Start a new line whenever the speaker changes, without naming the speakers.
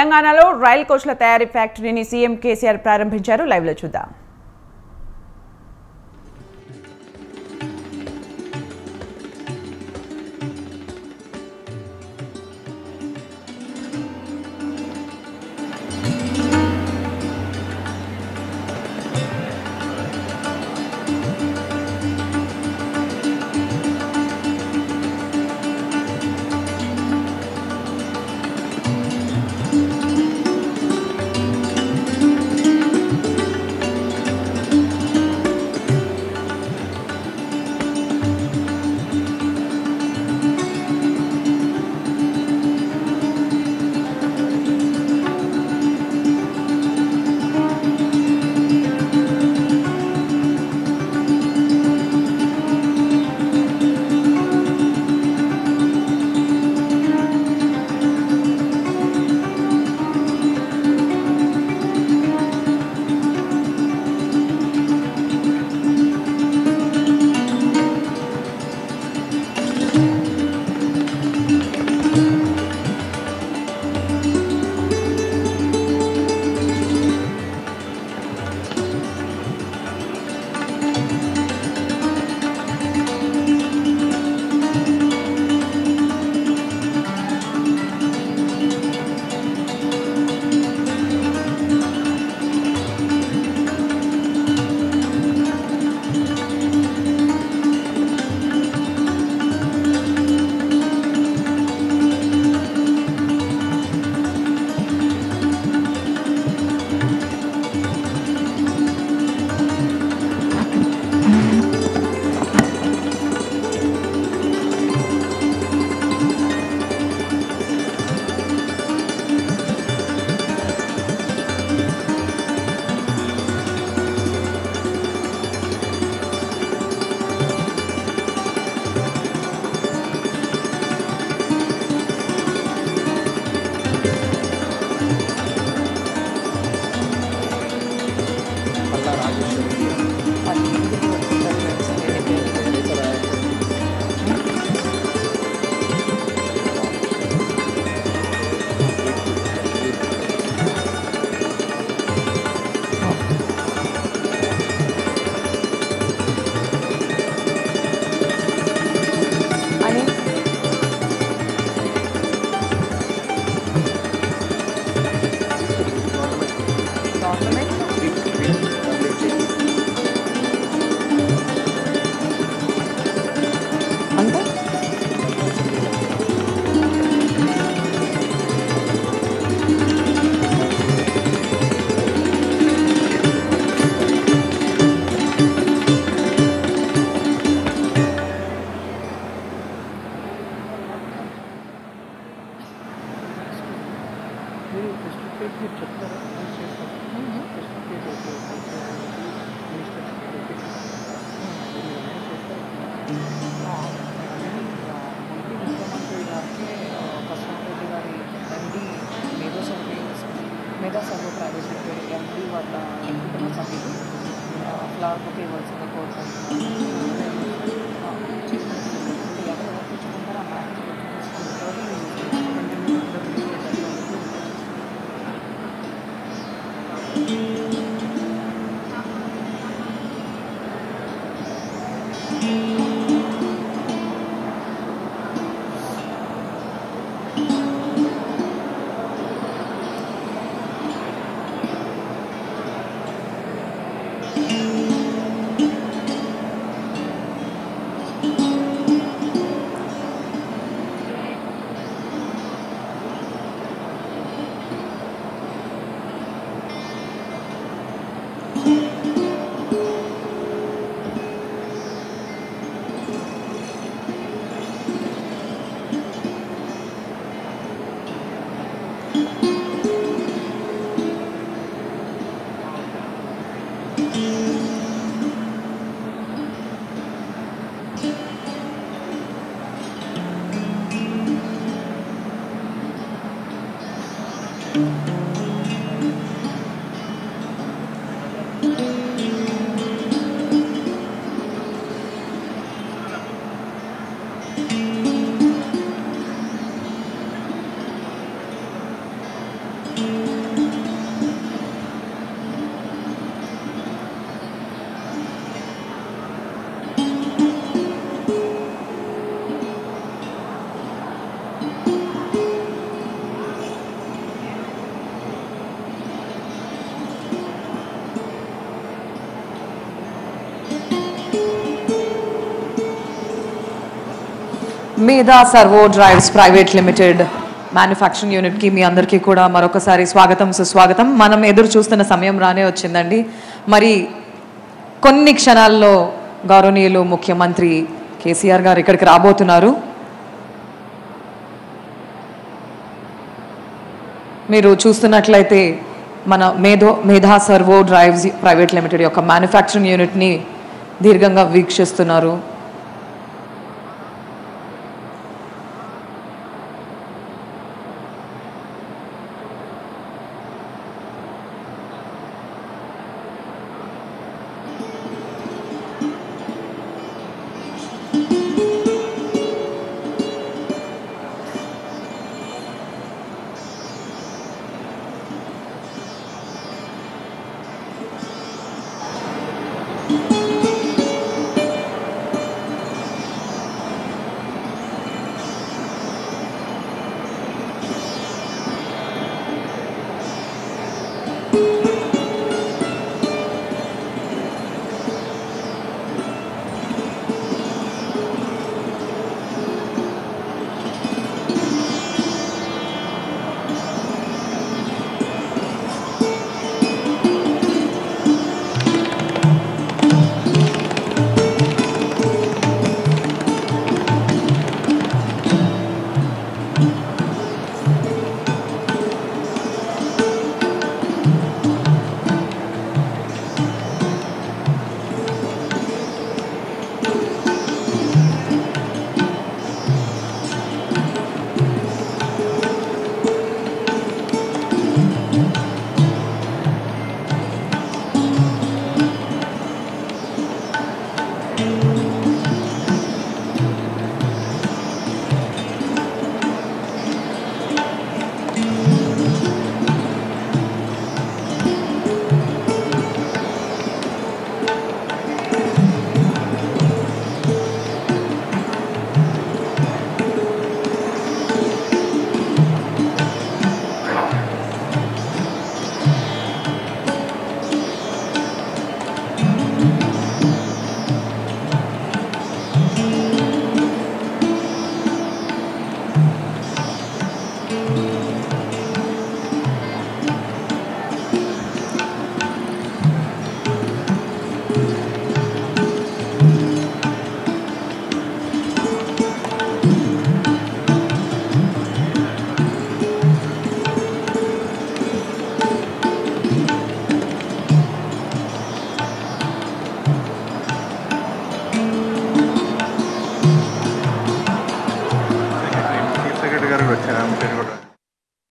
తెలంగాణలో రైల్ కోచ్ల తయారీ ఫ్యాక్టరీని సీఎం కేసీఆర్ ప్రారంభించారు. లైవ్లో చూద్దాం.
మేధా సర్వే ప్రైవేట్ లిమిటెడ్ ఎండి వాళ్ళ కుటుంబ సభ్యులు ఫ్లవర్ బుక్ ఇవ్వాల్సింది కోరుకుంటున్నాను
Medha servo drives private limited manufacturing యూనిట్కి మీ అందరికీ కూడా మరొకసారి స్వాగతం సుస్వాగతం. మనం ఎదురు చూస్తున్న సమయం రానే వచ్చిందండి. మరి కొన్ని క్షణాల్లో గౌరవనీయులు ముఖ్యమంత్రి కేసీఆర్ గారు ఇక్కడికి రాబోతున్నారు. మీరు చూస్తున్నట్లయితే మన మేధో Medha servo drives private limited యొక్క మ్యానుఫ్యాక్చరింగ్ యూనిట్ని దీర్ఘంగా వీక్షిస్తున్నారు.